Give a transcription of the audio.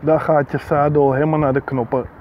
Daar gaat je zadel helemaal naar de knoppen.